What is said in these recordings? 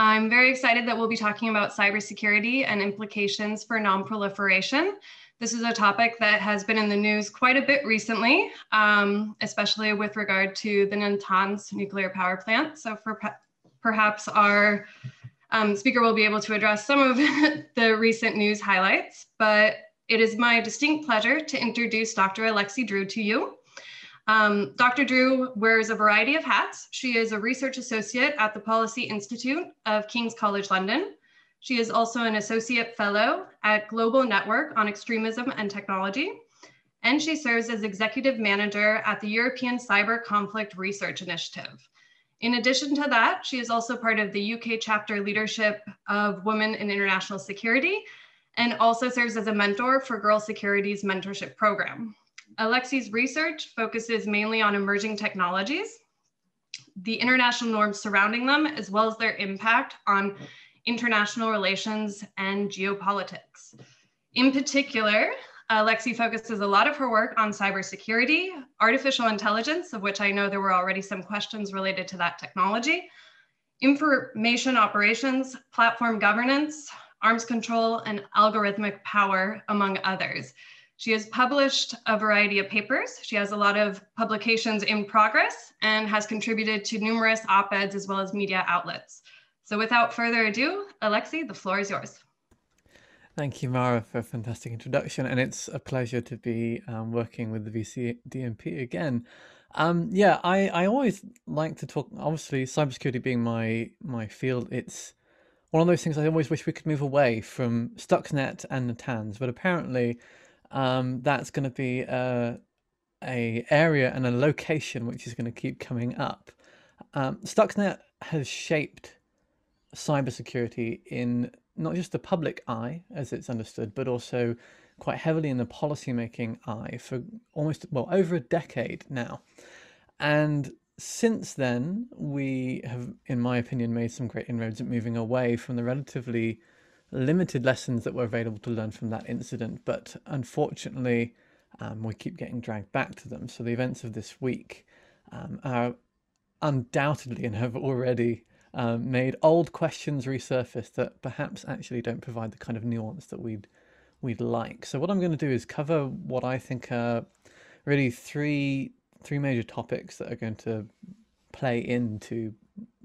I'm very excited that we'll be talking about cybersecurity and implications for nonproliferation. This is a topic that has been in the news quite a bit recently, um, especially with regard to the Natanz nuclear power plant. So for perhaps our um, speaker will be able to address some of the recent news highlights, but it is my distinct pleasure to introduce Dr. Alexi Drew to you. Um, Dr. Drew wears a variety of hats. She is a research associate at the Policy Institute of King's College London. She is also an associate fellow at Global Network on Extremism and Technology. And she serves as executive manager at the European Cyber Conflict Research Initiative. In addition to that, she is also part of the UK chapter leadership of Women in International Security and also serves as a mentor for Girl Security's mentorship program. Alexi's research focuses mainly on emerging technologies, the international norms surrounding them, as well as their impact on international relations and geopolitics. In particular, Alexi focuses a lot of her work on cybersecurity, artificial intelligence, of which I know there were already some questions related to that technology, information operations, platform governance, arms control, and algorithmic power, among others. She has published a variety of papers. She has a lot of publications in progress and has contributed to numerous op-eds as well as media outlets. So without further ado, Alexi, the floor is yours. Thank you, Mara, for a fantastic introduction. And it's a pleasure to be um, working with the VC DMP again. Um, yeah, I, I always like to talk, obviously, cybersecurity being my, my field, it's one of those things I always wish we could move away from Stuxnet and Natanz, but apparently um, that's going to be a, a area and a location which is going to keep coming up. Um, Stuxnet has shaped cybersecurity in not just the public eye, as it's understood, but also quite heavily in the policymaking eye for almost, well, over a decade now. And since then, we have, in my opinion, made some great inroads at moving away from the relatively limited lessons that were available to learn from that incident, but unfortunately, um, we keep getting dragged back to them. So the events of this week um, are undoubtedly and have already um, made old questions resurface that perhaps actually don't provide the kind of nuance that we'd we'd like. So what I'm going to do is cover what I think are really three three major topics that are going to play into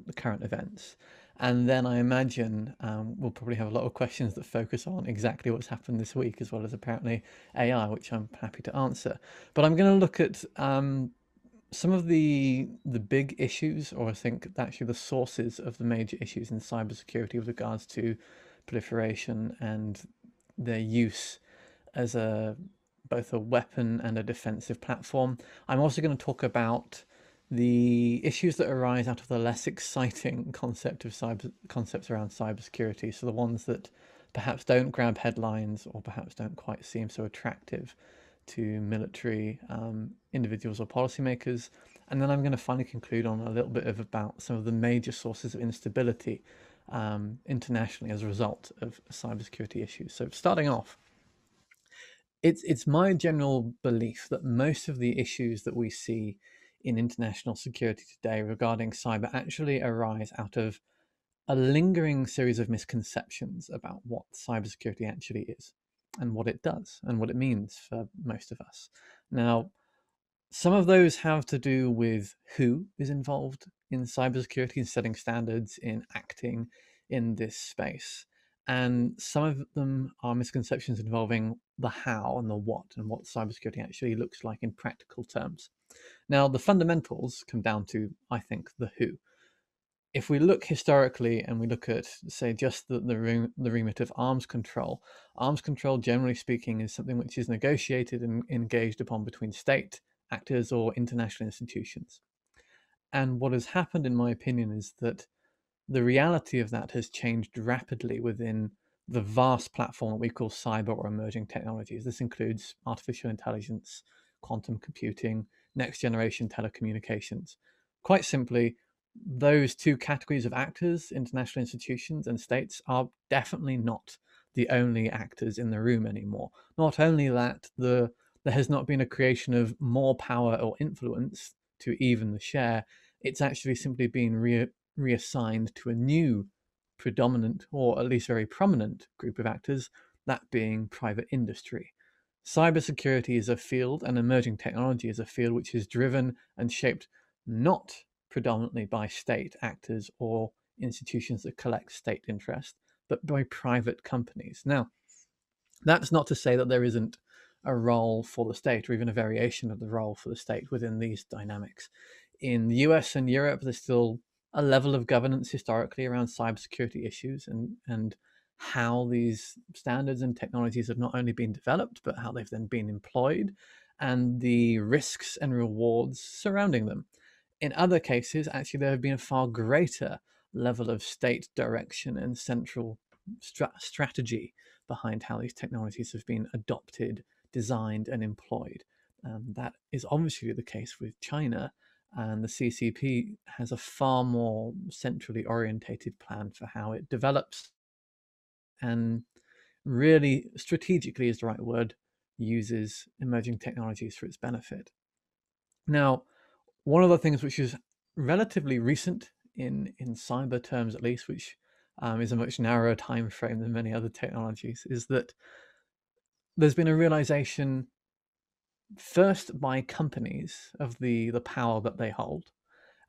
the current events. And then I imagine um, we'll probably have a lot of questions that focus on exactly what's happened this week, as well as apparently AI, which I'm happy to answer. But I'm going to look at um, some of the the big issues, or I think actually the sources of the major issues in cybersecurity with regards to proliferation and their use as a both a weapon and a defensive platform. I'm also going to talk about the issues that arise out of the less exciting concept of cyber concepts around cybersecurity. So the ones that perhaps don't grab headlines or perhaps don't quite seem so attractive to military um, individuals or policymakers. And then I'm going to finally conclude on a little bit of about some of the major sources of instability um, internationally as a result of cybersecurity issues. So starting off, it's it's my general belief that most of the issues that we see in international security today regarding cyber actually arise out of a lingering series of misconceptions about what cybersecurity actually is and what it does and what it means for most of us. Now, some of those have to do with who is involved in cybersecurity and setting standards in acting in this space. And some of them are misconceptions involving the how and the what and what cybersecurity actually looks like in practical terms. Now, the fundamentals come down to, I think, the who. If we look historically and we look at, say, just the, the, the remit of arms control, arms control, generally speaking, is something which is negotiated and engaged upon between state actors or international institutions. And what has happened, in my opinion, is that the reality of that has changed rapidly within the vast platform that we call cyber or emerging technologies. This includes artificial intelligence, quantum computing, next generation telecommunications. Quite simply, those two categories of actors, international institutions and states, are definitely not the only actors in the room anymore. Not only that, the there has not been a creation of more power or influence to even the share, it's actually simply been re reassigned to a new predominant or at least very prominent group of actors, that being private industry. Cybersecurity is a field and emerging technology is a field which is driven and shaped not predominantly by state actors or institutions that collect state interest, but by private companies. Now, that's not to say that there isn't a role for the state or even a variation of the role for the state within these dynamics. In the US and Europe, there's still a level of governance historically around cybersecurity issues and, and how these standards and technologies have not only been developed, but how they've then been employed and the risks and rewards surrounding them. In other cases, actually, there have been a far greater level of state direction and central stra- strategy behind how these technologies have been adopted, designed, and employed. Um, that is obviously the case with China, and the CCP has a far more centrally orientated plan for how it develops and really strategically is the right word uses emerging technologies for its benefit. Now, one of the things which is relatively recent in in cyber terms, at least, which um, is a much narrower time frame than many other technologies, is that there's been a realization first by companies of the the power that they hold,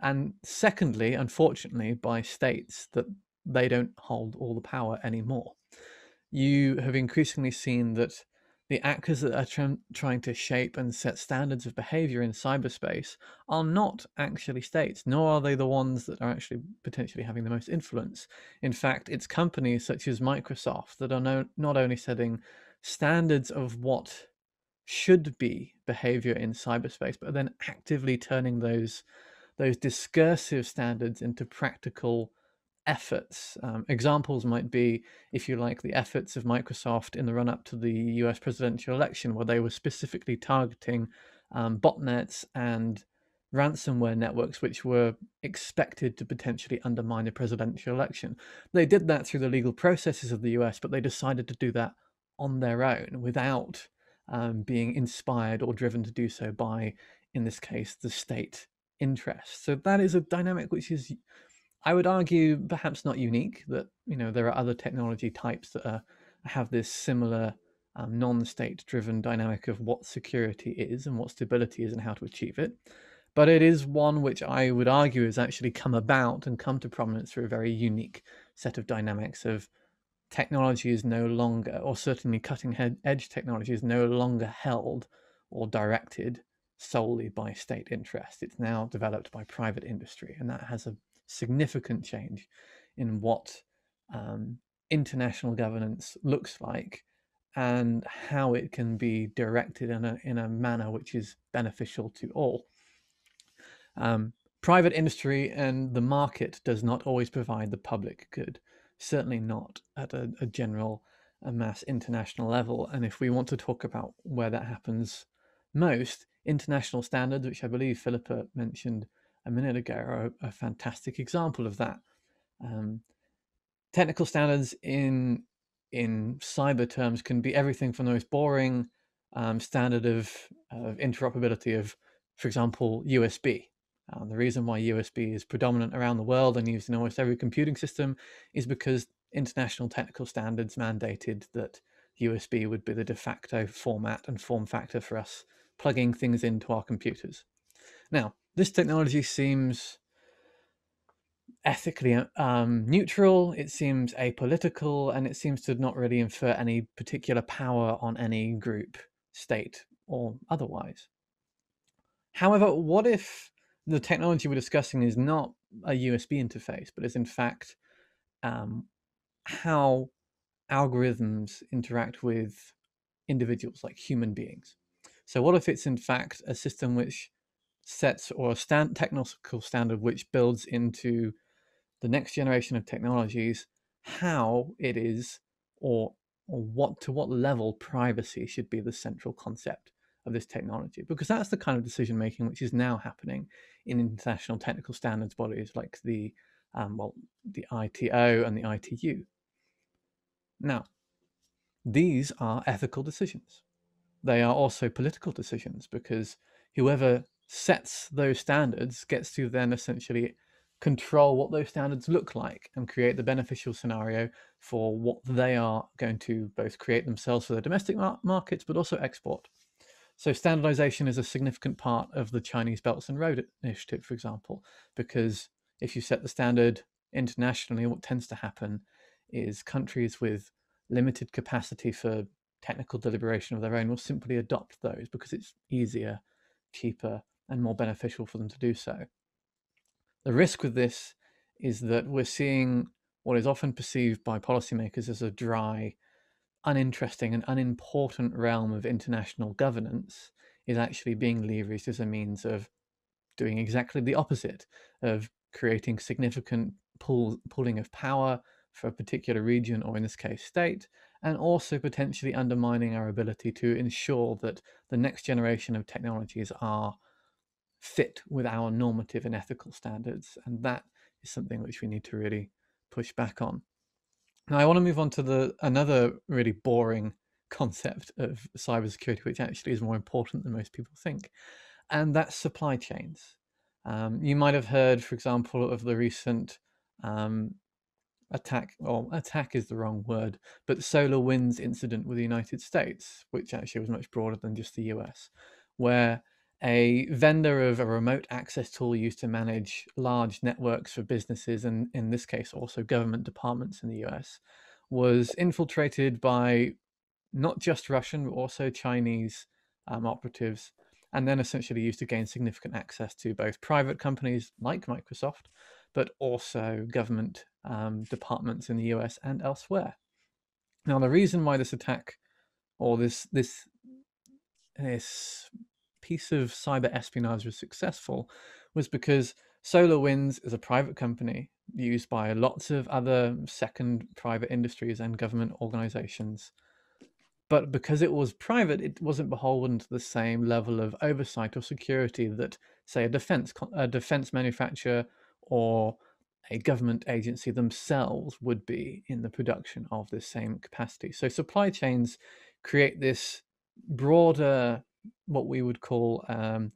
and secondly, unfortunately, by states that they don't hold all the power anymore. You have increasingly seen that the actors that are tr- trying to shape and set standards of behavior in cyberspace are not actually states, nor are they the ones that are actually potentially having the most influence. In fact, it's companies such as Microsoft that are no, not only setting standards of what should be behavior in cyberspace, but then actively turning those those discursive standards into practical efforts. Um, examples might be, if you like, the efforts of Microsoft in the run up to the US presidential election, where they were specifically targeting um, botnets and ransomware networks, which were expected to potentially undermine the presidential election. They did that through the legal processes of the US, but they decided to do that on their own without um, being inspired or driven to do so by, in this case, the state interest. So that is a dynamic which is I would argue perhaps not unique that you know there are other technology types that are, have this similar um, non-state driven dynamic of what security is and what stability is and how to achieve it. But it is one which I would argue has actually come about and come to prominence through a very unique set of dynamics of technology is no longer, or certainly cutting edge technology is no longer held or directed solely by state interest. It's now developed by private industry, and that has a significant change in what um, international governance looks like and how it can be directed in a, in a manner which is beneficial to all. Um, private industry and the market does not always provide the public good, certainly not at a, a general a mass international level. And if we want to talk about where that happens most, international standards, which I believe Philippa mentioned a minute ago are a, a fantastic example of that. Um, technical standards in in cyber terms can be everything from the most boring um, standard of, of interoperability of, for example, USB. Uh, the reason why USB is predominant around the world and used in almost every computing system is because international technical standards mandated that USB would be the de facto format and form factor for us plugging things into our computers. Now, this technology seems ethically um, neutral, it seems apolitical, and it seems to not really infer any particular power on any group, state, or otherwise. However, what if the technology we're discussing is not a USB interface, but is in fact um, how algorithms interact with individuals like human beings? So, what if it's in fact a system which sets or stand, technical standard which builds into the next generation of technologies how it is or or what to what level privacy should be the central concept of this technology because that's the kind of decision making which is now happening in international technical standards bodies like the um, well the ITO and the ITU. Now, these are ethical decisions. They are also political decisions because whoever sets those standards gets to then essentially control what those standards look like and create the beneficial scenario for what they are going to both create themselves for their domestic mar- markets, but also export. So standardization is a significant part of the Chinese Belts and Road Initiative, for example, because if you set the standard internationally, what tends to happen is countries with limited capacity for technical deliberation of their own will simply adopt those because it's easier, cheaper, and more beneficial for them to do so. The risk with this is that we're seeing what is often perceived by policymakers as a dry uninteresting and unimportant realm of international governance is actually being leveraged as a means of doing exactly the opposite of creating significant pull, pooling of power for a particular region or in this case state and also potentially undermining our ability to ensure that the next generation of technologies are fit with our normative and ethical standards and that is something which we need to really push back on now, I want to move on to the another really boring concept of cybersecurity, which actually is more important than most people think, and that's supply chains. Um, you might have heard, for example, of the recent um, attack, or attack is the wrong word, but the SolarWinds incident with the United States, which actually was much broader than just the US, where a vendor of a remote access tool used to manage large networks for businesses, and in this case, also government departments in the US, was infiltrated by not just Russian, but also Chinese um, operatives, and then essentially used to gain significant access to both private companies like Microsoft, but also government um, departments in the US and elsewhere. Now, the reason why this attack or this this this piece of cyber espionage was successful was because SolarWinds is a private company used by lots of other second private industries and government organizations. But because it was private, it wasn't beholden to the same level of oversight or security that, say, a defense a defense manufacturer or a government agency themselves would be in the production of the same capacity. So supply chains create this broader what we would call um,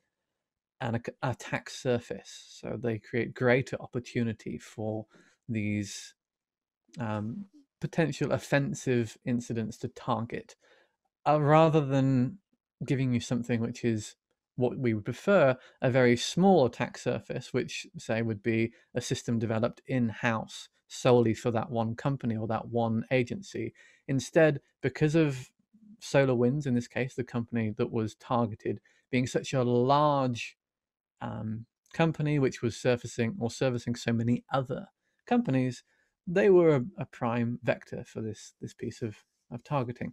an attack surface. So they create greater opportunity for these um, potential offensive incidents to target, uh, rather than giving you something which is what we would prefer a very small attack surface, which say would be a system developed in house solely for that one company or that one agency. Instead, because of SolarWinds, in this case, the company that was targeted, being such a large um, company which was surfacing or servicing so many other companies, they were a, a prime vector for this this piece of, of targeting.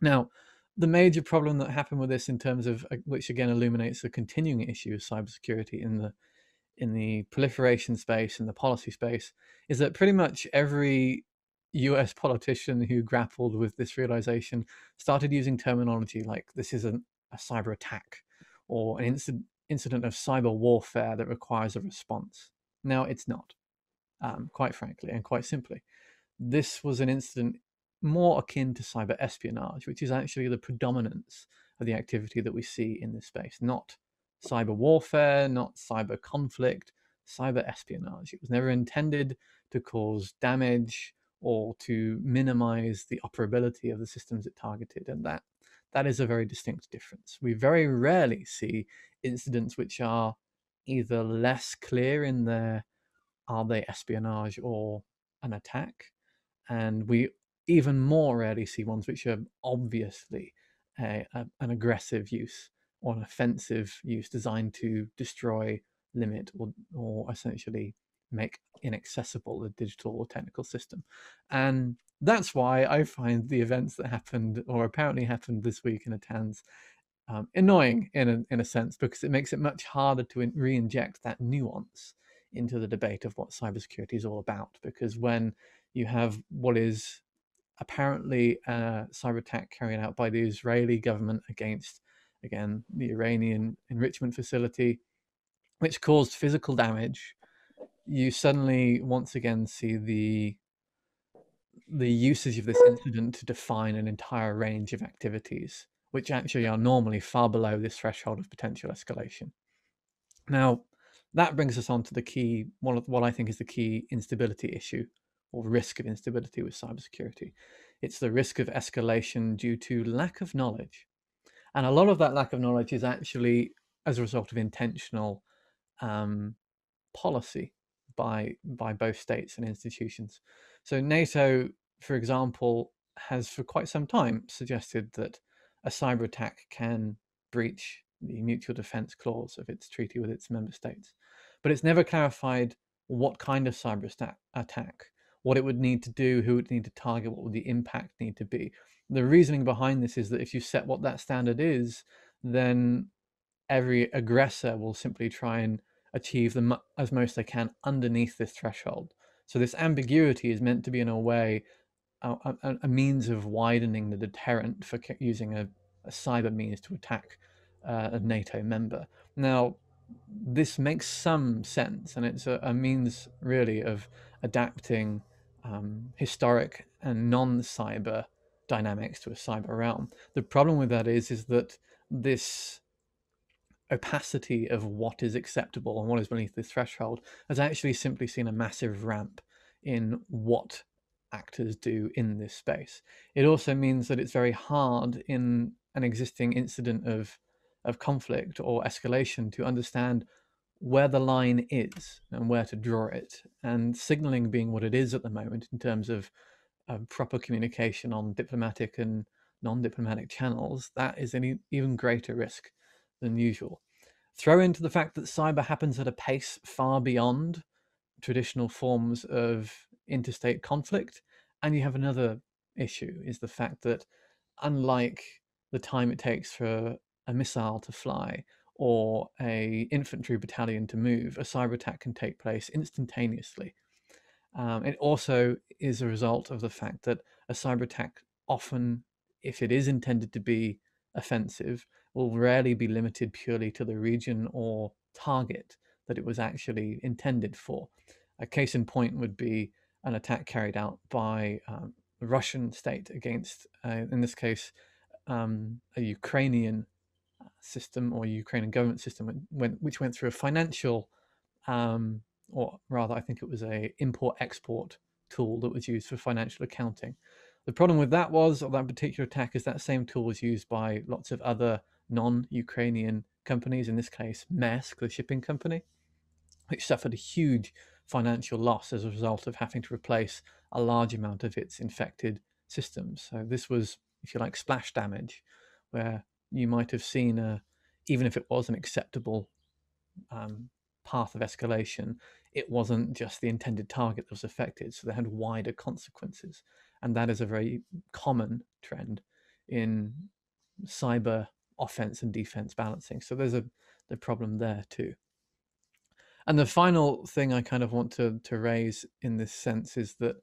Now, the major problem that happened with this, in terms of uh, which again illuminates the continuing issue of cybersecurity in the in the proliferation space and the policy space, is that pretty much every US politician who grappled with this realization started using terminology like this is a, a cyber attack or an incident, incident of cyber warfare that requires a response. Now, it's not, um, quite frankly, and quite simply. This was an incident more akin to cyber espionage, which is actually the predominance of the activity that we see in this space, not cyber warfare, not cyber conflict, cyber espionage. It was never intended to cause damage or to minimize the operability of the systems it targeted. And that that is a very distinct difference. We very rarely see incidents which are either less clear in their are they espionage or an attack, and we even more rarely see ones which are obviously a, a, an aggressive use or an offensive use designed to destroy, limit, or, or essentially make inaccessible the digital or technical system. And that's why I find the events that happened or apparently happened this week in Natanz um, annoying in a, in a sense because it makes it much harder to re-inject that nuance into the debate of what cybersecurity is all about. Because when you have what is apparently a cyber attack carried out by the Israeli government against, again, the Iranian enrichment facility, which caused physical damage you suddenly once again see the the usage of this incident to define an entire range of activities, which actually are normally far below this threshold of potential escalation. Now, that brings us on to the key, one of what I think is the key instability issue or risk of instability with cybersecurity. It's the risk of escalation due to lack of knowledge. And a lot of that lack of knowledge is actually as a result of intentional um, policy by by both states and institutions. So NATO, for example, has for quite some time suggested that a cyber attack can breach the mutual defense clause of its treaty with its member states. But it's never clarified what kind of cyber attack, what it would need to do, who would need to target, what would the impact need to be. The reasoning behind this is that if you set what that standard is, then every aggressor will simply try and achieve the as most they can underneath this threshold. So this ambiguity is meant to be in a way a, a, a means of widening the deterrent for using a, a cyber means to attack uh, a NATO member. Now, this makes some sense, and it's a, means really of adapting um, historic and non-cyber dynamics to a cyber realm. The problem with that is, is that this opacity of what is acceptable and what is beneath this threshold has actually simply seen a massive ramp in what actors do in this space. It also means that it's very hard in an existing incident of of conflict or escalation to understand where the line is and where to draw it. And signaling being what it is at the moment in terms of uh, proper communication on diplomatic and non-diplomatic channels, that is an even greater risk than usual. Throw into the fact that cyber happens at a pace far beyond traditional forms of interstate conflict, and you have another issue is the fact that unlike the time it takes for a missile to fly or a infantry battalion to move, a cyber attack can take place instantaneously. Um, it also is a result of the fact that a cyber attack often, if it is intended to be offensive, will rarely be limited purely to the region or target that it was actually intended for. A case in point would be an attack carried out by um, the Russian state against, uh, in this case, um, a Ukrainian system or Ukrainian government system which went through a financial, um, or rather, I think it was a import-export tool that was used for financial accounting. The problem with that was, or that particular attack, is that same tool was used by lots of other non-Ukrainian companies, in this case, Maersk, the shipping company, which suffered a huge financial loss as a result of having to replace a large amount of its infected systems. So this was, if you like, splash damage, where you might have seen, a, even if it was an acceptable um, path of escalation, it wasn't just the intended target that was affected, so they had wider consequences. And that is a very common trend in cyber offense and defense balancing. So there's a the problem there too. And the final thing I kind of want to, to raise in this sense is that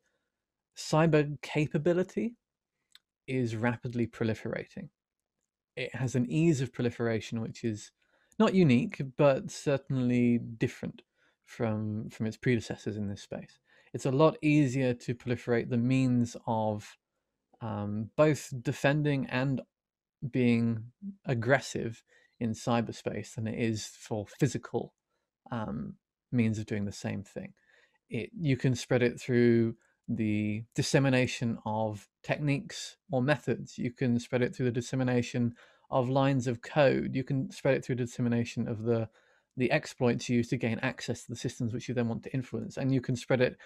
cyber capability is rapidly proliferating it has an ease of proliferation which is not unique, but certainly different from from its predecessors in this space. It's a lot easier to proliferate the means of um, both defending and being aggressive in cyberspace than it is for physical um, means of doing the same thing. It, you can spread it through the dissemination of techniques or methods. You can spread it through the dissemination of lines of code. You can spread it through the dissemination of the the exploits used to gain access to the systems which you then want to influence. And you can spread it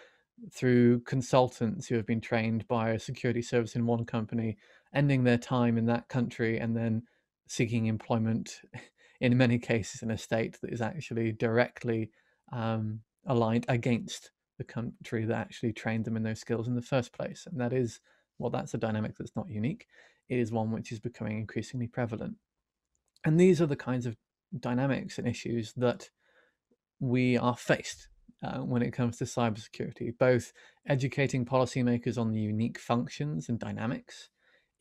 through consultants who have been trained by a security service in one company, ending their time in that country and then seeking employment in many cases in a state that is actually directly um, aligned against the country that actually trained them in those skills in the first place. And that is, well, that's a dynamic that's not unique. It is one which is becoming increasingly prevalent. And these are the kinds of dynamics and issues that we are faced uh, when it comes to cybersecurity, both educating policymakers on the unique functions and dynamics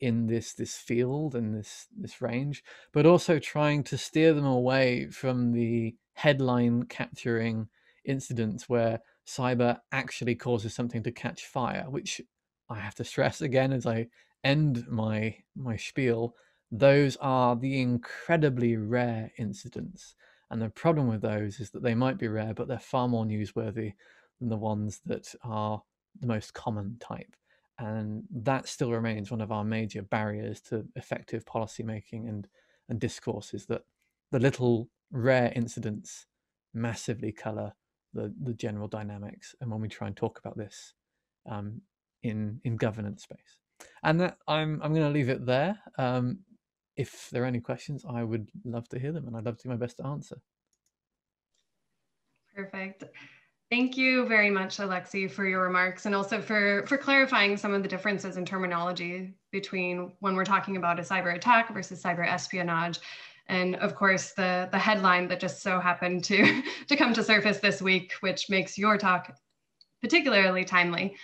in this this field and this this range, but also trying to steer them away from the headline capturing incidents where cyber actually causes something to catch fire, which I have to stress again as I end my my spiel. Those are the incredibly rare incidents, And the problem with those is that they might be rare, but they're far more newsworthy than the ones that are the most common type. And that still remains one of our major barriers to effective policymaking and, and discourse is that the little rare incidents massively color the, the general dynamics. And when we try and talk about this um, in, in governance space. And that I'm, I'm going to leave it there. Um, if there are any questions, I would love to hear them and I'd love to do my best to answer. Perfect. Thank you very much, Alexi, for your remarks and also for, for clarifying some of the differences in terminology between when we're talking about a cyber attack versus cyber espionage. And of course, the, the headline that just so happened to, to come to surface this week, which makes your talk particularly timely.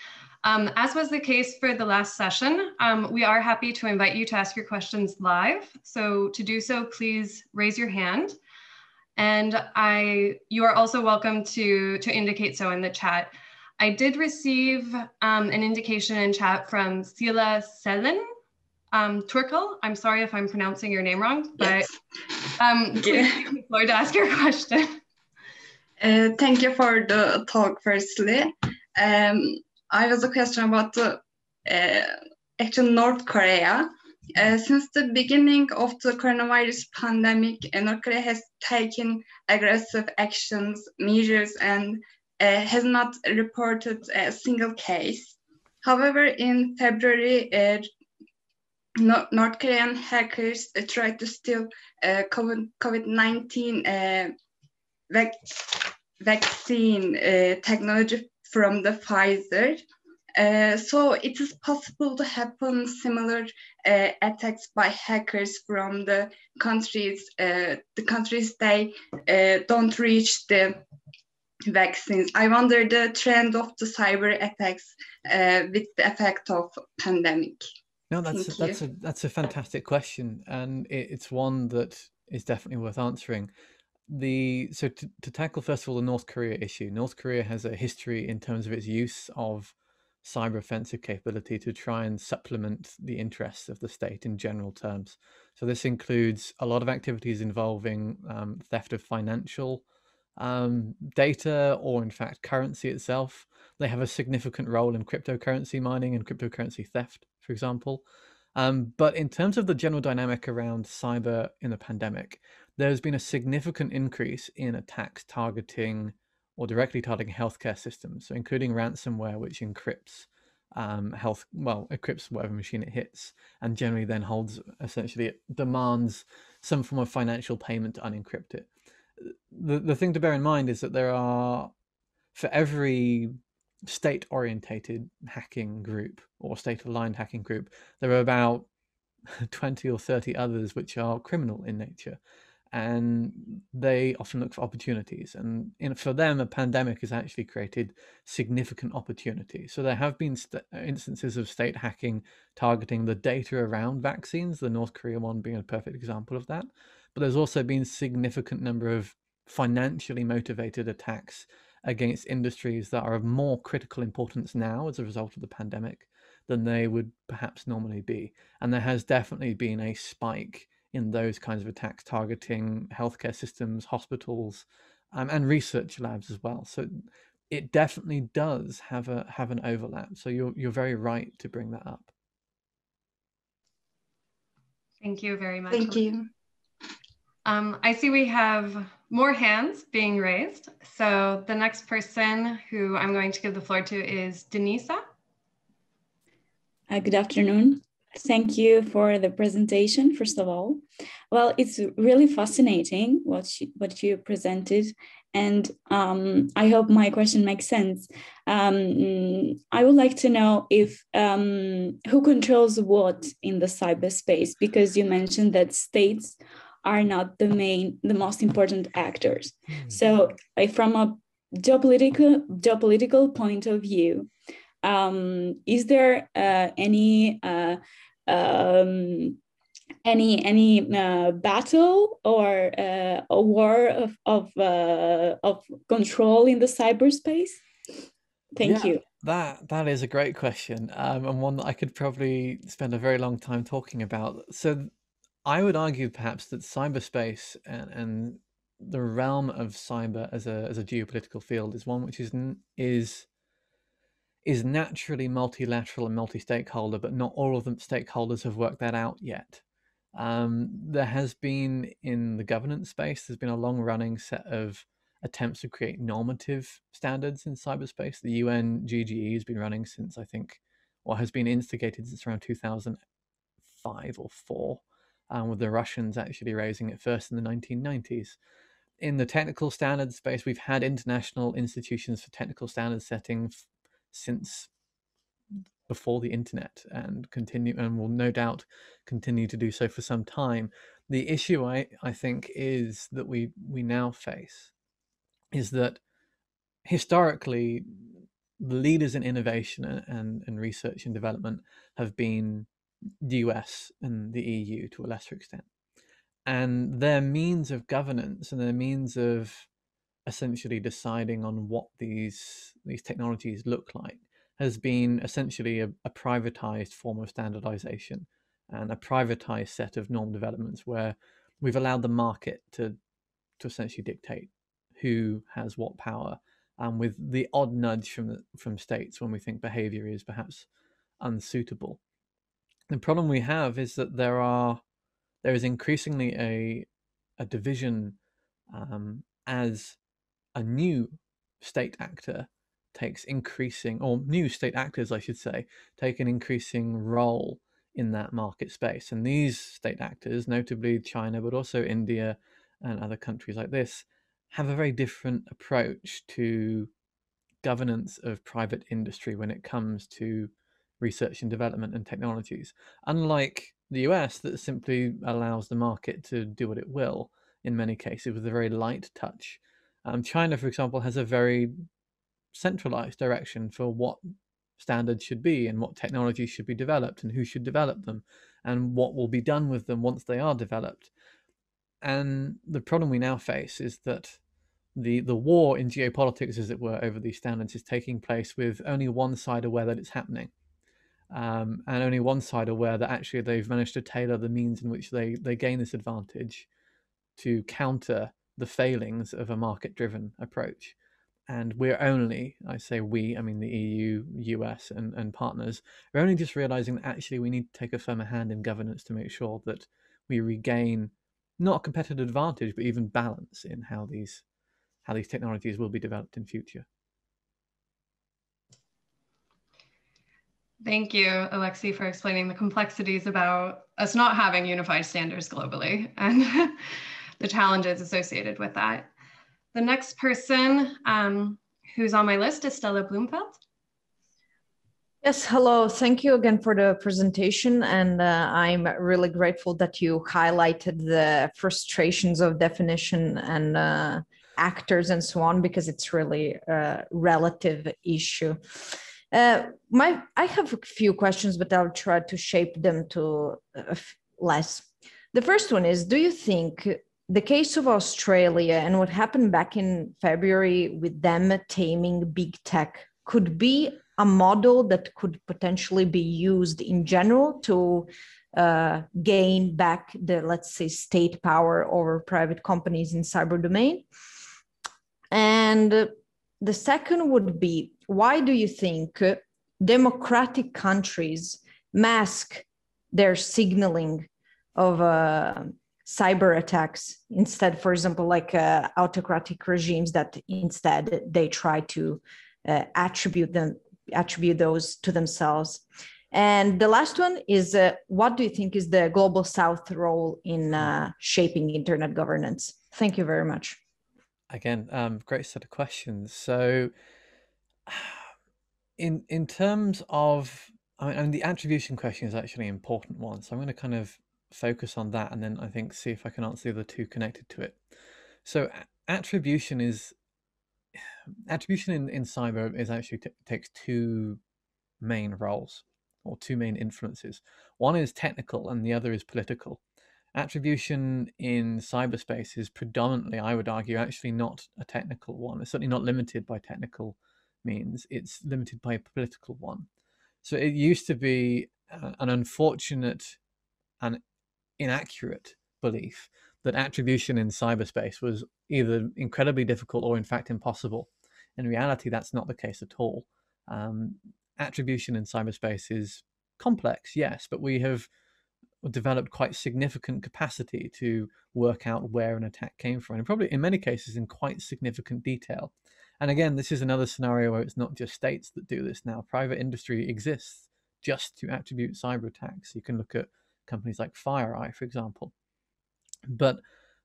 Um, as was the case for the last session, um, we are happy to invite you to ask your questions live. So to do so, please raise your hand. And I, you are also welcome to, to indicate so in the chat. I did receive um, an indication in chat from Sila Selin um, Turkel. I'm sorry if I'm pronouncing your name wrong, but um, please the floor to ask your question. Uh, thank you for the talk, firstly. Um, I have a question about the uh, North Korea. Uh, since the beginning of the coronavirus pandemic, North Korea has taken aggressive actions, measures, and uh, has not reported a single case. However, in February, uh, North Korean hackers uh, tried to steal uh, COVID 19 uh, vac vaccine technology from the Pfizer. Uh, so it is possible to happen similar uh, attacks by hackers from the countries, uh, the countries they uh, don't reach the vaccines. I wonder the trend of the cyber attacks uh, with the effect of pandemic. No, that's a, that's a that's a fantastic question, and it, it's one that is definitely worth answering the so to, to tackle first of all the North Korea issue, North Korea has a history in terms of its use of cyber offensive capability to try and supplement the interests of the state in general terms. So this includes a lot of activities involving um, theft of financial um, data or in fact currency itself. They have a significant role in cryptocurrency mining and cryptocurrency theft, for example. Um, but in terms of the general dynamic around cyber in the pandemic, there's been a significant increase in attacks targeting or directly targeting healthcare systems, so including ransomware, which encrypts um, health, well, encrypts whatever machine it hits, and generally then holds essentially it demands some form of financial payment to unencrypt it. The the thing to bear in mind is that there are for every state orientated hacking group or state aligned hacking group, there are about 20 or 30 others which are criminal in nature and they often look for opportunities. And in, for them, a pandemic has actually created significant opportunity. So there have been uh, instances of state hacking targeting the data around vaccines, the North Korea one being a perfect example of that. But there's also been significant number of financially motivated attacks against industries that are of more critical importance now as a result of the pandemic than they would perhaps normally be. And there has definitely been a spike in those kinds of attacks targeting healthcare systems, hospitals, um, and research labs as well. So it definitely does have a have an overlap. So you're you're very right to bring that up. Thank you very much. Thank you. Um, I see we have more hands being raised. So the next person who I'm going to give the floor to is Denisa. Uh, good afternoon. Thank you for the presentation, first of all. Well, it's really fascinating what you, what you presented, and um, I hope my question makes sense. Um, I would like to know if um, who controls what in the cyberspace, because you mentioned that states are not the main, the most important actors. Mm. So, from a geopolitical geopolitical point of view, um, is there uh, any uh, um, any any uh, battle or uh, a war of of, uh, of control in the cyberspace? Thank yeah, you. That that is a great question, um, and one that I could probably spend a very long time talking about. So, I would argue perhaps that cyberspace and, and the realm of cyber as a as a geopolitical field is one which is is is naturally multilateral and multi-stakeholder, but not all of the stakeholders have worked that out yet. Um, there has been in the governance space, there's been a long-running set of attempts to create normative standards in cyberspace. The UN GGE has been running since I think, or has been instigated since around 2005 or four, um, with the Russians actually raising it first in the 1990s. In the technical standards space, we've had international institutions for technical standards setting since before the internet and continue and will no doubt continue to do so for some time. The issue I, I think is that we we now face is that historically the leaders in innovation and, and research and development have been the US and the EU to a lesser extent. And their means of governance and their means of essentially deciding on what these these technologies look like has been essentially a, a privatized form of standardization and a privatized set of norm developments where we've allowed the market to to essentially dictate who has what power. And with the odd nudge from from states when we think behavior is perhaps unsuitable. The problem we have is that there are there is increasingly a a division um, as a new state actor takes increasing, or new state actors, I should say, take an increasing role in that market space. And these state actors, notably China, but also India and other countries like this, have a very different approach to governance of private industry when it comes to research and development and technologies. Unlike the US, that simply allows the market to do what it will in many cases with a very light touch um, China, for example, has a very centralized direction for what standards should be and what technologies should be developed and who should develop them and what will be done with them once they are developed. And the problem we now face is that the, the war in geopolitics, as it were, over these standards is taking place with only one side aware that it's happening. Um, and only one side aware that actually they've managed to tailor the means in which they, they gain this advantage to counter the failings of a market driven approach. And we're only, I say we, I mean the EU, US, and, and partners, we're only just realizing that actually we need to take a firmer hand in governance to make sure that we regain not a competitive advantage, but even balance in how these how these technologies will be developed in future. Thank you, Alexi, for explaining the complexities about us not having unified standards globally. And the challenges associated with that. The next person um, who's on my list is Stella Bloomfeld. Yes, hello. Thank you again for the presentation. And uh, I'm really grateful that you highlighted the frustrations of definition and uh, actors and so on, because it's really a relative issue. Uh, my, I have a few questions, but I'll try to shape them to uh, less. The first one is Do you think the case of Australia and what happened back in February with them taming big tech could be a model that could potentially be used in general to uh, gain back the, let's say, state power over private companies in cyber domain. And the second would be, why do you think democratic countries mask their signaling of uh, cyber attacks instead for example like uh, autocratic regimes that instead they try to uh, attribute them attribute those to themselves. And the last one is uh, what do you think is the global south role in uh, shaping internet governance? Thank you very much. Again um, great set of questions. So in in terms of I mean, the attribution question is actually an important one. So i'm going to kind of focus on that and then I think see if I can answer the other two connected to it. So attribution is attribution in, in cyber is actually takes two main roles or two main influences. One is technical and the other is political. Attribution in cyberspace is predominantly, I would argue, actually not a technical one. It's certainly not limited by technical means. It's limited by a political one. So it used to be uh, an unfortunate and inaccurate belief that attribution in cyberspace was either incredibly difficult or, in fact, impossible. In reality, that's not the case at all. Um, attribution in cyberspace is complex, yes, but we have developed quite significant capacity to work out where an attack came from, and probably in many cases in quite significant detail. And again, this is another scenario where it's not just states that do this now. Private industry exists just to attribute cyber attacks. You can look at companies like FireEye, for example. But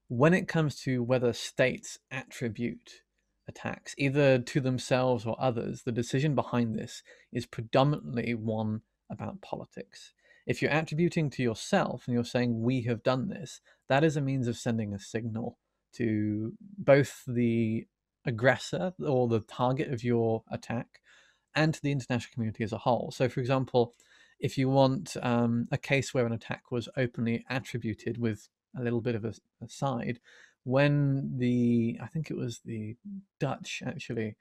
when it comes to whether states attribute attacks, either to themselves or others, the decision behind this is predominantly one about politics. If you're attributing to yourself and you're saying, we have done this, that is a means of sending a signal to both the aggressor or the target of your attack and to the international community as a whole. So, for example, if you want um, a case where an attack was openly attributed with a little bit of a, a side, when the, I think it was the Dutch actually,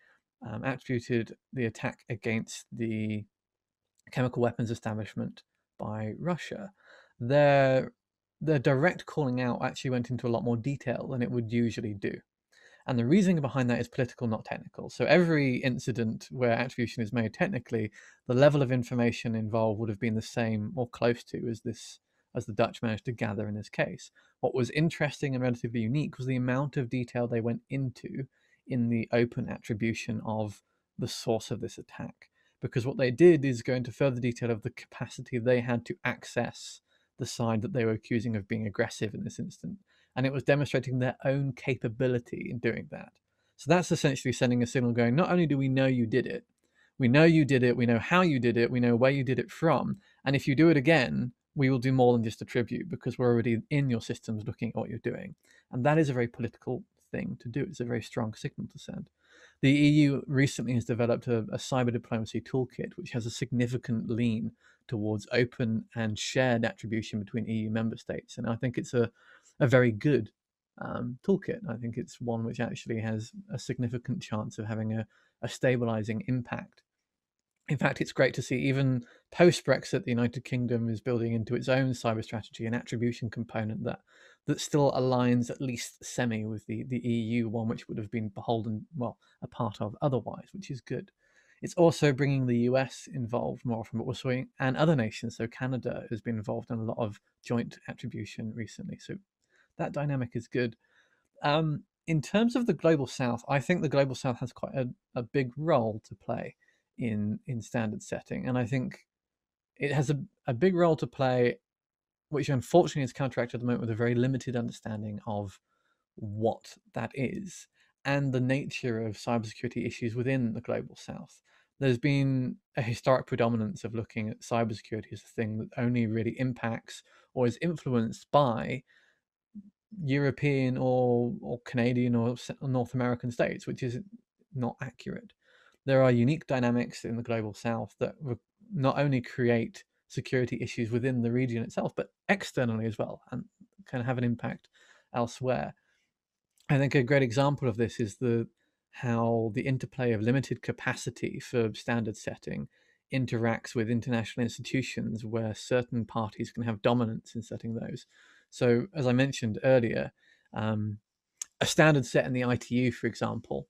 um, attributed the attack against the chemical weapons establishment by Russia, their their direct calling out actually went into a lot more detail than it would usually do. And the reasoning behind that is political, not technical. So every incident where attribution is made technically, the level of information involved would have been the same or close to as this as the Dutch managed to gather in this case. What was interesting and relatively unique was the amount of detail they went into in the open attribution of the source of this attack. Because what they did is go into further detail of the capacity they had to access the side that they were accusing of being aggressive in this instance and it was demonstrating their own capability in doing that. So that's essentially sending a signal going, not only do we know you did it, we know you did it, we know how you did it, we know where you did it from, and if you do it again, we will do more than just attribute because we're already in your systems looking at what you're doing. And that is a very political thing to do. It's a very strong signal to send. The EU recently has developed a, a cyber diplomacy toolkit, which has a significant lean towards open and shared attribution between EU member states. And I think it's a a very good um, toolkit. I think it's one which actually has a significant chance of having a, a stabilizing impact. In fact, it's great to see even post Brexit, the United Kingdom is building into its own cyber strategy an attribution component that that still aligns at least semi with the, the EU one, which would have been beholden, well, a part of otherwise, which is good. It's also bringing the US involved more from what we're seeing, and other nations. So Canada has been involved in a lot of joint attribution recently. So that dynamic is good. Um, in terms of the global south, I think the global south has quite a, a big role to play in in standard setting, and I think it has a, a big role to play, which unfortunately is counteracted at the moment with a very limited understanding of what that is and the nature of cybersecurity issues within the global south. There's been a historic predominance of looking at cybersecurity as a thing that only really impacts or is influenced by European or or Canadian or North American states, which is not accurate. There are unique dynamics in the global south that not only create security issues within the region itself, but externally as well, and can have an impact elsewhere. I think a great example of this is the how the interplay of limited capacity for standard setting interacts with international institutions where certain parties can have dominance in setting those. So, as I mentioned earlier, um, a standard set in the ITU, for example,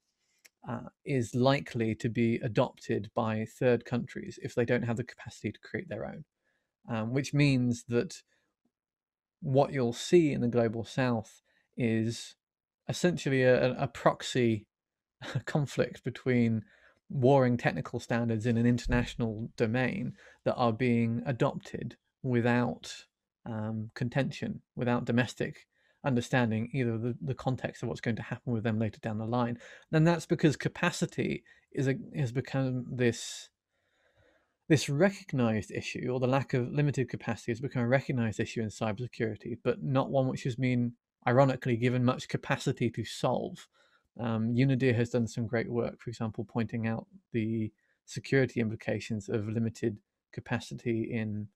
uh, is likely to be adopted by third countries if they don't have the capacity to create their own, um, which means that what you'll see in the global south is essentially a, a proxy conflict between warring technical standards in an international domain that are being adopted without um, contention without domestic understanding either the, the context of what's going to happen with them later down the line. And that's because capacity is a has become this this recognized issue or the lack of limited capacity has become a recognized issue in cybersecurity but not one which has been ironically given much capacity to solve. Um, has done some great work for example pointing out the security implications of limited capacity in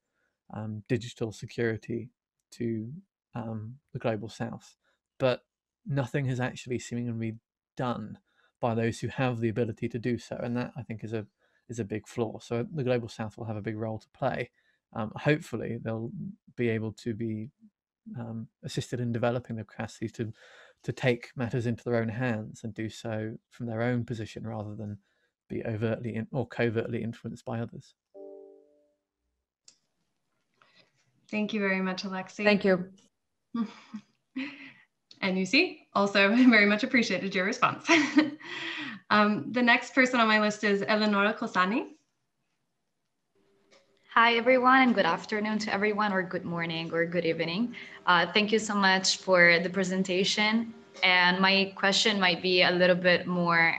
um, digital security to um, the global south. But nothing has actually seemingly done by those who have the ability to do so, and that I think is a is a big flaw. So the global south will have a big role to play. Um, hopefully, they'll be able to be um, assisted in developing the capacity to to take matters into their own hands and do so from their own position rather than be overtly in, or covertly influenced by others. Thank you very much, Alexi. Thank you. and you see, also very much appreciated your response. um, the next person on my list is Eleonora Cosani. Hi, everyone, and good afternoon to everyone, or good morning, or good evening. Uh, thank you so much for the presentation. And my question might be a little bit more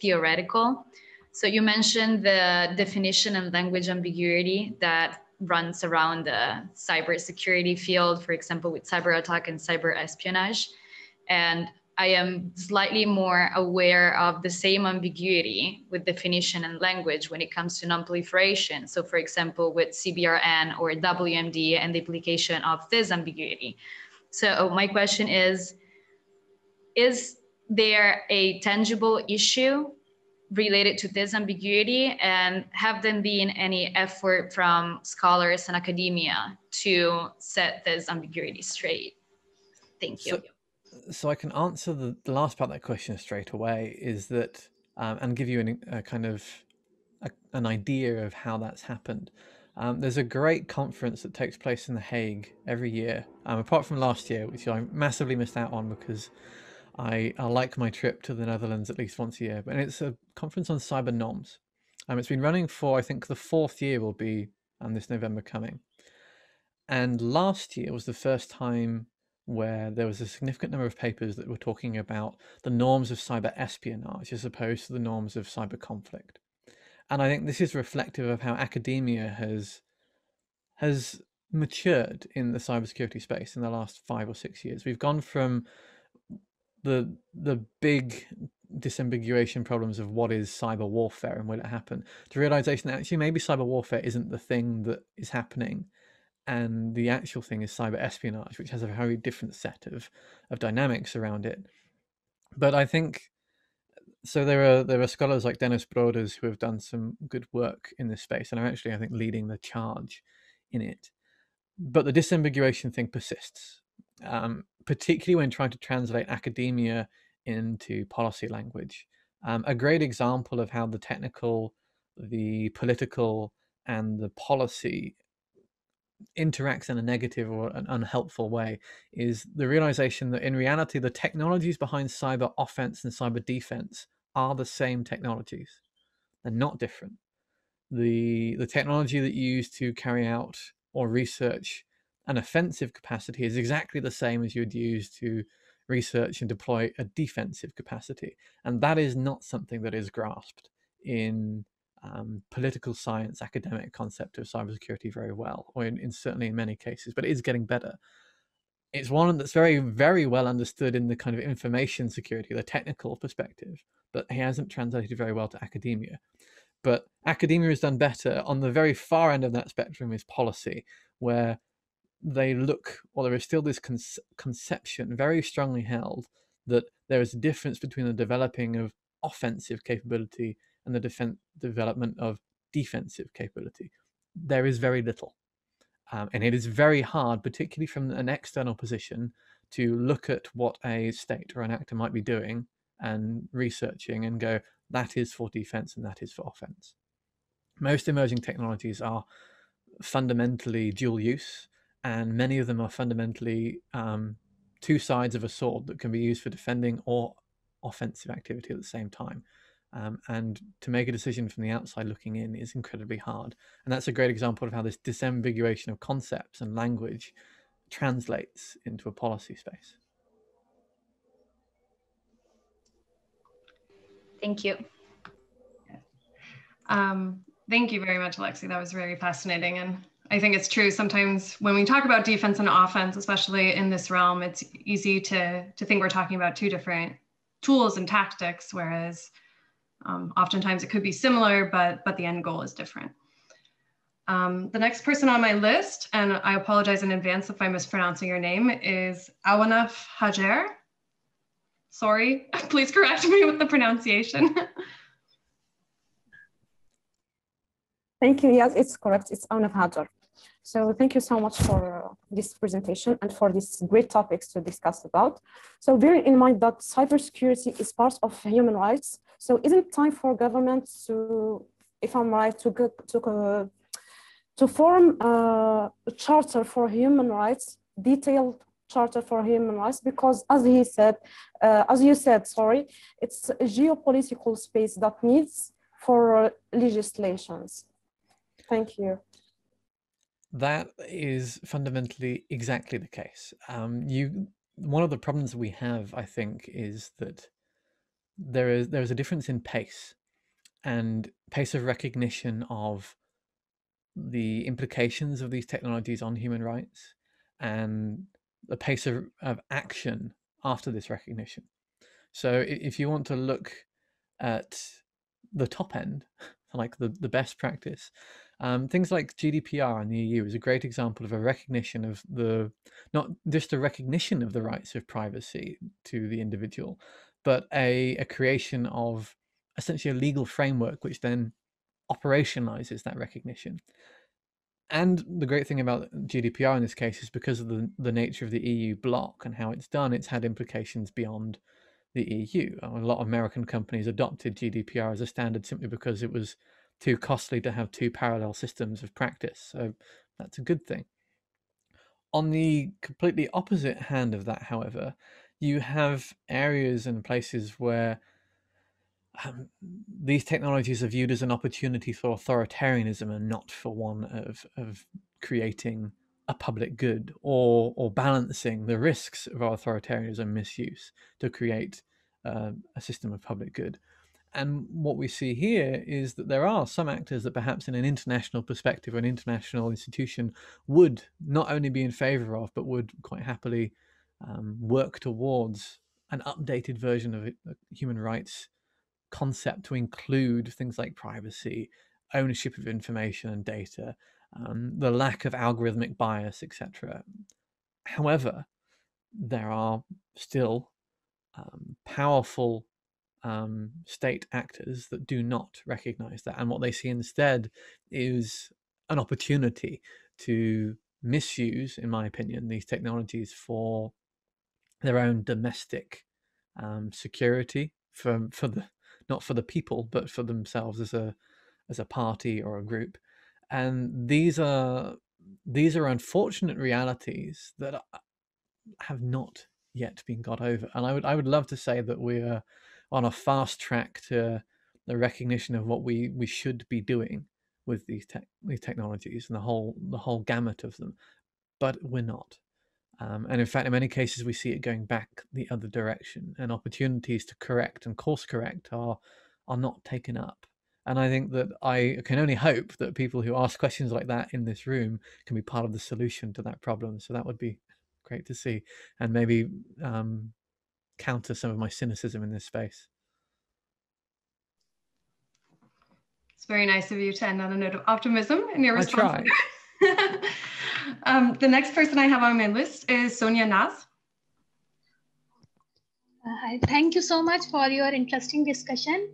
theoretical. So you mentioned the definition and language ambiguity that runs around the cybersecurity field, for example, with cyber attack and cyber espionage. And I am slightly more aware of the same ambiguity with definition and language when it comes to non-proliferation. So for example, with CBRN or WMD and the implication of this ambiguity. So my question is, is there a tangible issue related to this ambiguity and have there been any effort from scholars and academia to set this ambiguity straight? Thank you. So, so I can answer the, the, last part of that question straight away is that, um, and give you an, a kind of a, an idea of how that's happened. Um, there's a great conference that takes place in The Hague every year, um, apart from last year, which I massively missed out on because I, I like my trip to the Netherlands at least once a year, but it's a conference on cyber norms. Um, it's been running for, I think, the fourth year will be um, this November coming. And last year was the first time where there was a significant number of papers that were talking about the norms of cyber espionage as opposed to the norms of cyber conflict. And I think this is reflective of how academia has has matured in the cybersecurity space in the last five or six years. We've gone from the the big disambiguation problems of what is cyber warfare and will it happen. The realization that actually maybe cyber warfare isn't the thing that is happening and the actual thing is cyber espionage which has a very different set of of dynamics around it. But i think so there are there are scholars like Dennis Broeders who have done some good work in this space and are actually I think leading the charge in it. But the disambiguation thing persists um, particularly when trying to translate academia into policy language. Um, a great example of how the technical, the political, and the policy interacts in a negative or an unhelpful way is the realization that in reality the technologies behind cyber offense and cyber defense are the same technologies they're not different the the technology that you use to carry out or research an offensive capacity is exactly the same as you'd use to research and deploy a defensive capacity. And that is not something that is grasped in um, political science academic concept of cybersecurity very well, or in, in, certainly in many cases, but it is getting better. It's one that's very, very well understood in the kind of information security, the technical perspective, but it hasn't translated very well to academia. But academia has done better. On the very far end of that spectrum is policy, where they look, or there is still this con- conception very strongly held that there is a difference between the developing of offensive capability and the defense development of defensive capability. There is very little. Um, and it is very hard, particularly from an external position, to look at what a state or an actor might be doing and researching and go, that is for defense and that is for offense. Most emerging technologies are fundamentally dual use and many of them are fundamentally um, two sides of a sword that can be used for defending or offensive activity at the same time. Um, and to make a decision from the outside looking in is incredibly hard. And that's a great example of how this disambiguation of concepts and language translates into a policy space. Thank you. Um, thank you very much, Alexi. That was very fascinating. And I think it's true. Sometimes when we talk about defense and offense, especially in this realm, it's easy to, to think we're talking about two different tools and tactics, whereas um, oftentimes it could be similar, but, but the end goal is different. Um, the next person on my list, and I apologize in advance if I'm mispronouncing your name, is Awanaf Hajer. Sorry, please correct me with the pronunciation. Thank you. Yes, it's correct. It's Awanaf Hajar. So thank you so much for this presentation and for these great topics to discuss about. So bearing in mind that cybersecurity is part of human rights, so isn't time for governments to, if I'm right, to, to, uh, to form a charter for human rights, detailed charter for human rights? Because as he said uh, as you said sorry it's a geopolitical space that needs for uh, legislations. Thank you that is fundamentally exactly the case um, you one of the problems we have i think is that there is there is a difference in pace and pace of recognition of the implications of these technologies on human rights and the pace of, of action after this recognition. So if you want to look at the top end, like the, the best practice, um, things like GDPR in the EU is a great example of a recognition of the, not just a recognition of the rights of privacy to the individual, but a, a creation of essentially a legal framework which then operationalizes that recognition and the great thing about GDPR in this case is because of the, the nature of the EU bloc and how it's done, it's had implications beyond the EU. A lot of American companies adopted GDPR as a standard simply because it was too costly to have two parallel systems of practice. So that's a good thing. On the completely opposite hand of that, however, you have areas and places where um, these technologies are viewed as an opportunity for authoritarianism and not for one of of creating a public good or or balancing the risks of authoritarianism misuse to create uh, a system of public good. And what we see here is that there are some actors that perhaps in an international perspective or an international institution would not only be in favor of, but would quite happily um, work towards an updated version of it, human rights concept to include things like privacy, ownership of information and data, um, the lack of algorithmic bias, etc. However, there are still um, powerful um, state actors that do not recognize that. And what they see instead is an opportunity to misuse, in my opinion, these technologies for their own domestic um, security, for, for the not for the people, but for themselves as a as a party or a group. And these are these are unfortunate realities that have not yet been got over. And I would I would love to say that we're on a fast track to the recognition of what we we should be doing with these these technologies and the whole the whole gamut of them, but we're not. Um, and in fact, in many cases, we see it going back the other direction, and opportunities to correct and course correct are are not taken up. And I think that I can only hope that people who ask questions like that in this room can be part of the solution to that problem. So that would be great to see, and maybe um, counter some of my cynicism in this space. It's very nice of you to end on a note of optimism in your response. I try. um, the next person I have on my list is Sonia Naz. Uh, thank you so much for your interesting discussion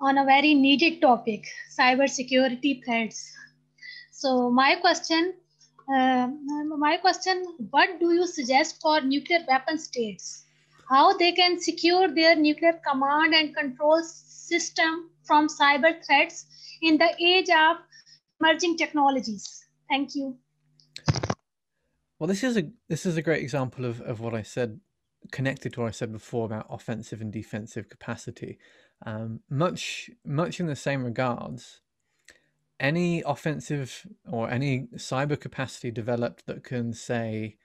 on a very needed topic, cybersecurity threats. So my question, uh, my question, what do you suggest for nuclear weapon states? How they can secure their nuclear command and control system from cyber threats in the age of emerging technologies? Thank you. Well, this is a this is a great example of, of what I said, connected to what I said before about offensive and defensive capacity. Um, much much in the same regards, any offensive or any cyber capacity developed that can say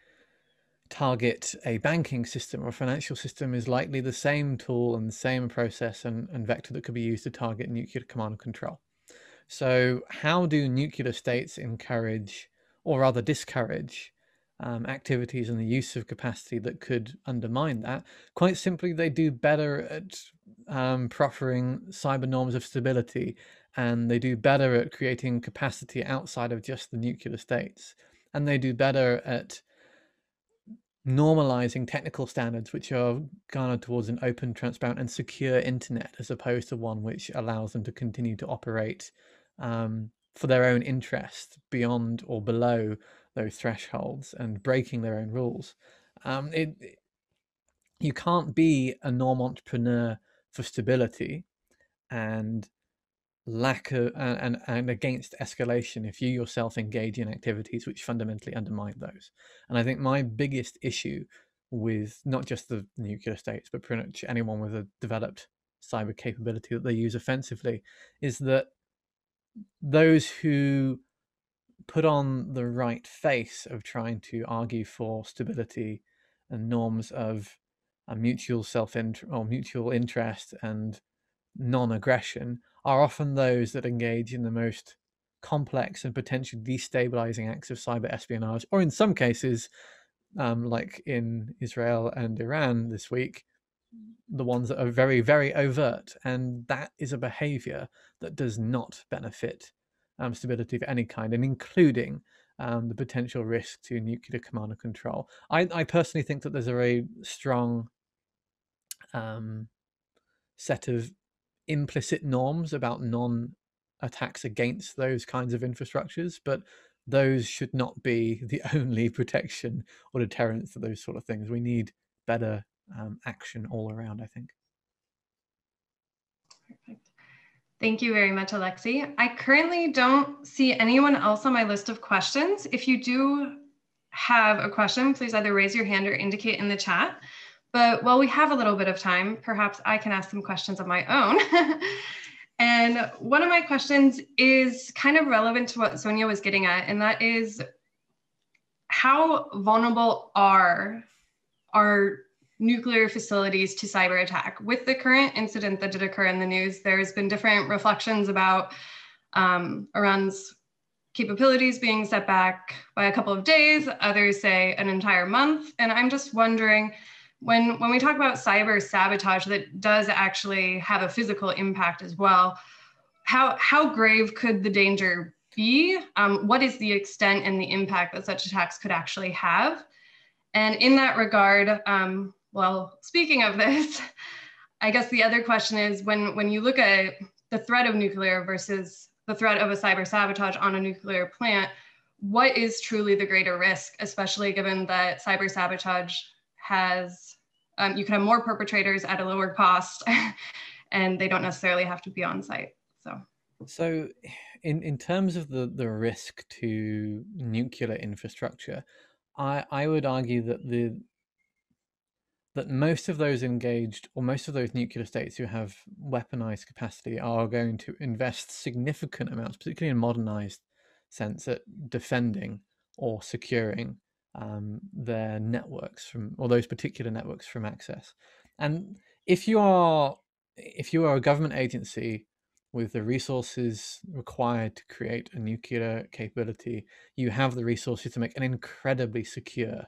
target a banking system or financial system is likely the same tool and the same process and, and vector that could be used to target nuclear command and control. So, how do nuclear states encourage, or rather discourage, um, activities and the use of capacity that could undermine that. Quite simply, they do better at um, proffering cyber norms of stability and they do better at creating capacity outside of just the nuclear states. And they do better at normalizing technical standards which are garnered towards an open, transparent, and secure internet as opposed to one which allows them to continue to operate um, for their own interest beyond or below those thresholds and breaking their own rules. Um, it, you can't be a norm entrepreneur for stability and lack of and, and, against escalation if you yourself engage in activities which fundamentally undermine those. And I think my biggest issue with not just the nuclear states, but pretty much anyone with a developed cyber capability that they use offensively, is that those who put on the right face of trying to argue for stability and norms of a mutual self interest or mutual interest and non-aggression are often those that engage in the most complex and potentially destabilizing acts of cyber espionage, or in some cases, um, like in Israel and Iran this week, the ones that are very, very overt. And that is a behavior that does not benefit um, stability of any kind, and including um, the potential risk to nuclear command and control. I, I personally think that there's a very strong um, set of implicit norms about non attacks against those kinds of infrastructures, but those should not be the only protection or deterrence to those sort of things. We need better um, action all around, I think. Perfect. Thank you very much, Alexi. I currently don't see anyone else on my list of questions. If you do have a question, please either raise your hand or indicate in the chat. But while we have a little bit of time, perhaps I can ask some questions of my own. and one of my questions is kind of relevant to what Sonia was getting at, and that is how vulnerable are our nuclear facilities to cyber attack? With the current incident that did occur in the news, there's been different reflections about um, Iran's capabilities being set back by a couple of days, others say an entire month. And I'm just wondering, when when we talk about cyber sabotage that does actually have a physical impact as well. How how grave could the danger be? Um, what is the extent and the impact that such attacks could actually have? And in that regard um, well speaking of this i guess the other question is when when you look at the threat of nuclear versus the threat of a cyber sabotage on a nuclear plant what is truly the greater risk especially given that cyber sabotage has um, you can have more perpetrators at a lower cost and they don't necessarily have to be on site so. So in in terms of the the risk to nuclear infrastructure i i would argue that the that most of those engaged or most of those nuclear states who have weaponized capacity are going to invest significant amounts particularly in modernized sense at defending or securing um, their networks from or those particular networks from access. And if you are if you are a government agency with the resources required to create a nuclear capability, you have the resources to make an incredibly secure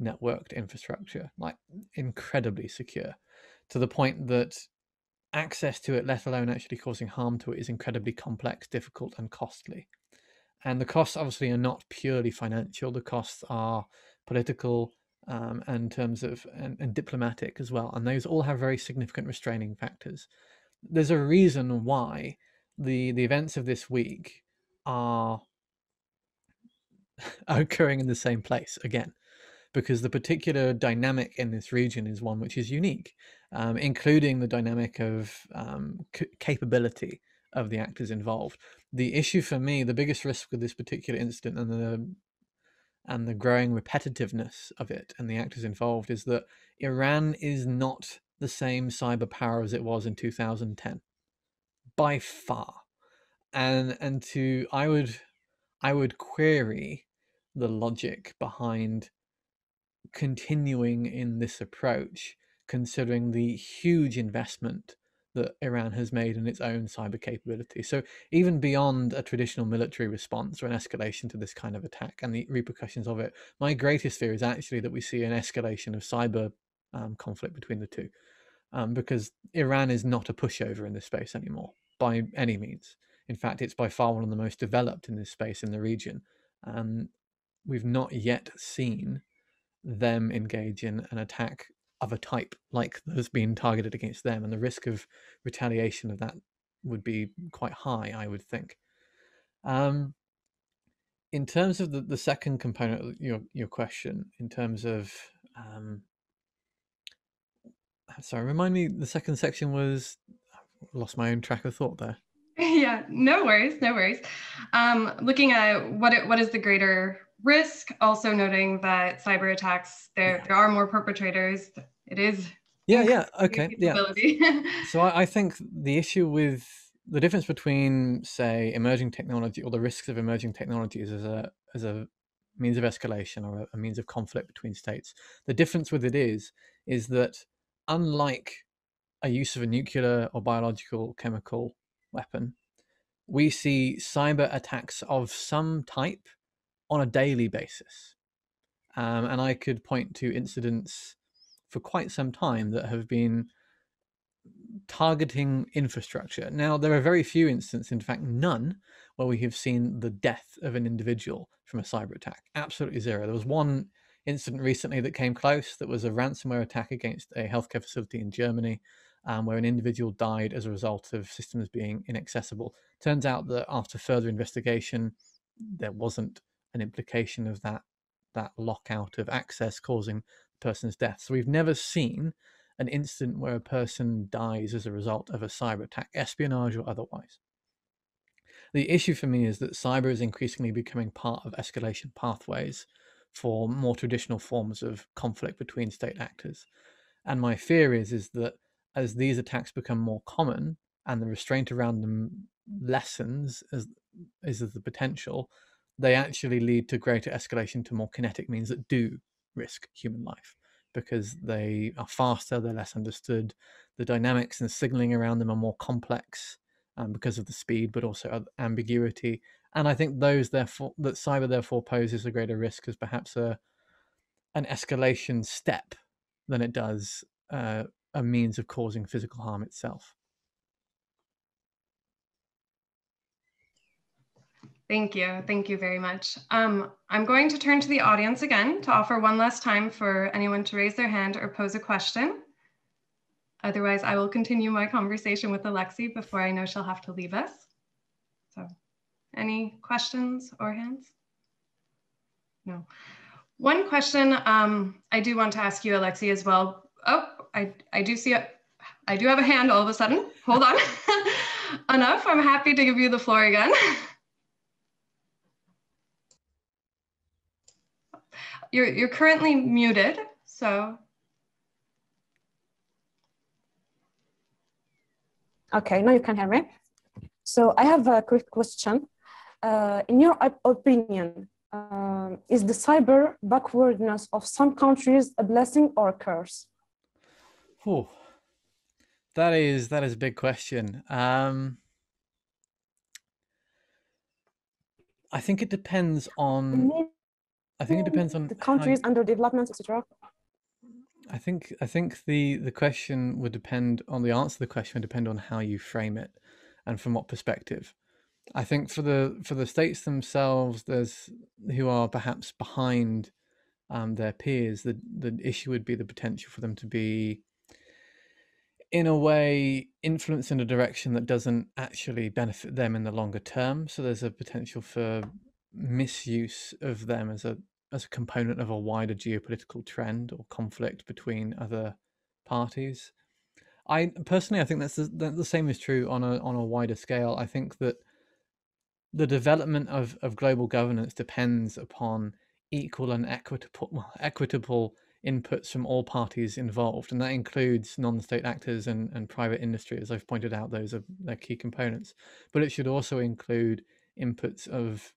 networked infrastructure, like incredibly secure, to the point that access to it, let alone actually causing harm to it, is incredibly complex, difficult, and costly. And the costs obviously are not purely financial. The costs are political um, and in terms of and, and diplomatic as well. And those all have very significant restraining factors. There's a reason why the the events of this week are occurring in the same place again because the particular dynamic in this region is one which is unique, um, including the dynamic of um, capability of the actors involved. The issue for me, the biggest risk with this particular incident and the and the growing repetitiveness of it and the actors involved is that Iran is not the same cyber power as it was in 2010 by far and and to i would i would query the logic behind continuing in this approach considering the huge investment that Iran has made in its own cyber capability. So even beyond a traditional military response or an escalation to this kind of attack and the repercussions of it, my greatest fear is actually that we see an escalation of cyber um, conflict between the two, um, because Iran is not a pushover in this space anymore by any means. In fact, it's by far one of the most developed in this space in the region. Um, we've not yet seen them engage in an attack of a type like that's being targeted against them, and the risk of retaliation of that would be quite high, I would think. Um, in terms of the, the second component of your your question, in terms of um, sorry, remind me. The second section was I've lost my own track of thought there. yeah, no worries, no worries. Um, looking at what it, what is the greater risk, also noting that cyber attacks there there are more perpetrators. It is Yeah, yeah, okay, yeah. So I, I think the issue with the difference between, say, emerging technology or the risks of emerging technologies as a as a means of escalation or a, a means of conflict between states, the difference with it is is that unlike a use of a nuclear or biological chemical weapon, we see cyber attacks of some type on a daily basis. Um, and I could point to incidents for quite some time that have been targeting infrastructure. Now, there are very few instances, in fact, none, where we have seen the death of an individual from a cyber attack. Absolutely zero. There was one incident recently that came close that was a ransomware attack against a healthcare facility in Germany. Um, where an individual died as a result of systems being inaccessible. Turns out that after further investigation, there wasn't an implication of that that lockout of access causing the person's death. So we've never seen an incident where a person dies as a result of a cyber attack, espionage or otherwise. The issue for me is that cyber is increasingly becoming part of escalation pathways for more traditional forms of conflict between state actors. And my fear is is that as these attacks become more common and the restraint around them lessens as is the potential, they actually lead to greater escalation to more kinetic means that do risk human life because they are faster, they're less understood, the dynamics and signaling around them are more complex um, because of the speed, but also ambiguity. And I think those therefore that cyber therefore poses a greater risk as perhaps a an escalation step than it does uh, a means of causing physical harm itself. Thank you. Thank you very much. Um, I'm going to turn to the audience again to offer one last time for anyone to raise their hand or pose a question. Otherwise, I will continue my conversation with Alexi before I know she'll have to leave us. So any questions or hands? No. One question um, I do want to ask you, Alexi, as well. Oh, I, I do see a, I do have a hand all of a sudden. Hold on. Enough. I'm happy to give you the floor again. You're, you're currently muted, so. Okay, now you can hear me. So I have a quick question. Uh, in your opinion, um, is the cyber backwardness of some countries a blessing or a curse? Whew. That is that is a big question. Um, I think it depends on. I think it depends on the how countries under development, etc. I think I think the the question would depend on the answer to the question would depend on how you frame it and from what perspective. I think for the for the states themselves, there's who are perhaps behind um, their peers. The the issue would be the potential for them to be, in a way, influenced in a direction that doesn't actually benefit them in the longer term. So there's a potential for misuse of them as a as a component of a wider geopolitical trend or conflict between other parties. I personally, I think that's the, that the same is true on a on a wider scale. I think that the development of, of global governance depends upon equal and equitable equitable inputs from all parties involved, and that includes non-state actors and, and private industry. As I've pointed out, those are their key components. But it should also include inputs of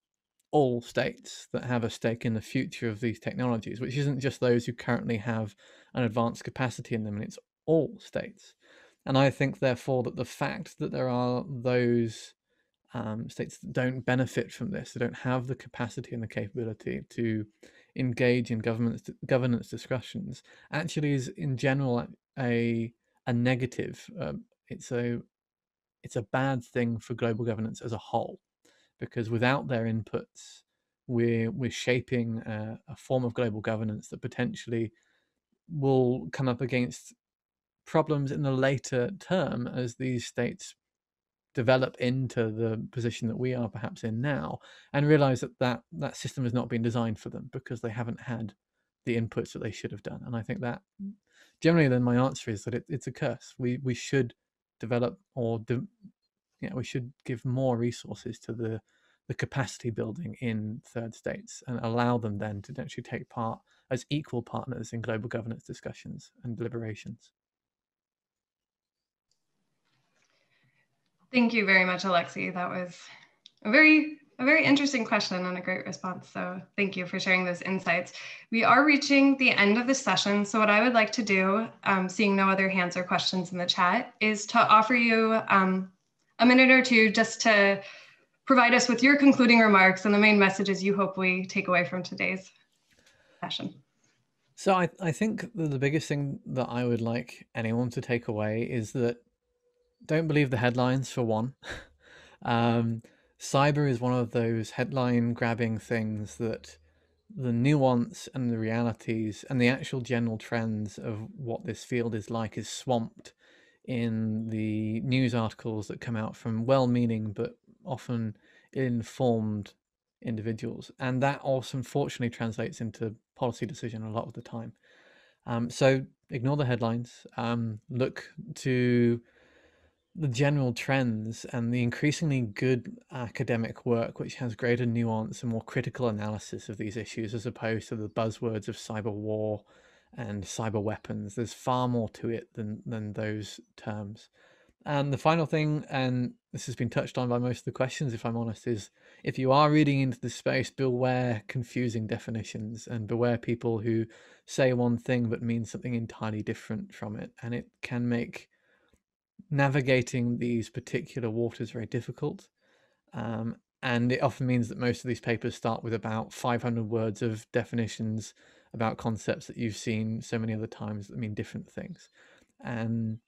all states that have a stake in the future of these technologies, which isn't just those who currently have an advanced capacity in them, and it's all states. And I think, therefore, that the fact that there are those um, states that don't benefit from this, they don't have the capacity and the capability to engage in government governance discussions, actually is in general a a negative. Um, it's a it's a bad thing for global governance as a whole because without their inputs, we're we're shaping a, a, form of global governance that potentially will come up against problems in the later term as these states develop into the position that we are perhaps in now and realize that that, that system has not been designed for them because they haven't had the inputs that they should have done. And I think that generally then my answer is that it, it's a curse. We, we should develop or de, yeah, we should give more resources to the, the capacity building in third states and allow them then to actually take part as equal partners in global governance discussions and deliberations. Thank you very much, Alexi. That was a very a very interesting question and a great response. So thank you for sharing those insights. We are reaching the end of the session. So what I would like to do, um, seeing no other hands or questions in the chat, is to offer you um, a minute or two just to provide us with your concluding remarks and the main messages you hope we take away from today's session. So I, I think the biggest thing that I would like anyone to take away is that don't believe the headlines for one. um, cyber is one of those headline grabbing things that the nuance and the realities and the actual general trends of what this field is like is swamped in the news articles that come out from well-meaning but often informed individuals. And that also unfortunately translates into policy decision a lot of the time. Um, so ignore the headlines um, look to the general trends and the increasingly good academic work which has greater nuance and more critical analysis of these issues as opposed to the buzzwords of cyber war and cyber weapons there's far more to it than than those terms and the final thing and this has been touched on by most of the questions if i'm honest is if you are reading into the space beware confusing definitions and beware people who say one thing but mean something entirely different from it and it can make navigating these particular waters very difficult. Um, and it often means that most of these papers start with about 500 words of definitions about concepts that you've seen so many other times that mean different things. And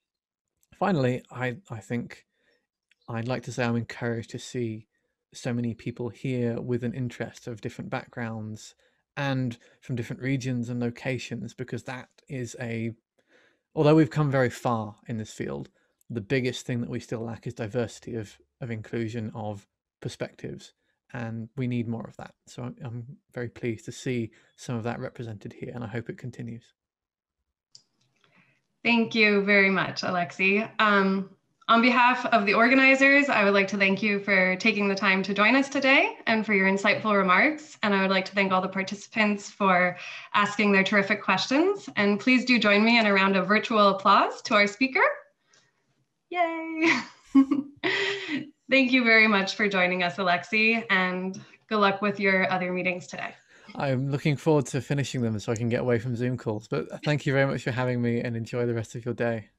finally, I, I think I'd like to say I'm encouraged to see so many people here with an interest of different backgrounds and from different regions and locations because that is a although we've come very far in this field the biggest thing that we still lack is diversity of of inclusion of perspectives and we need more of that. So I'm, I'm, very pleased to see some of that represented here and i hope it continues. Thank you very much alexi. Um, on behalf of the organizers i would like to thank you for taking the time to join us today and for your insightful remarks. And i would like to thank all the participants for asking their terrific questions. And please do join me in a round of virtual applause to our speaker. Yay! Thank you very much for joining us, Alexi, and good luck with your other meetings today. I'm looking forward to finishing them so I can get away from Zoom calls. But thank you very much for having me and enjoy the rest of your day.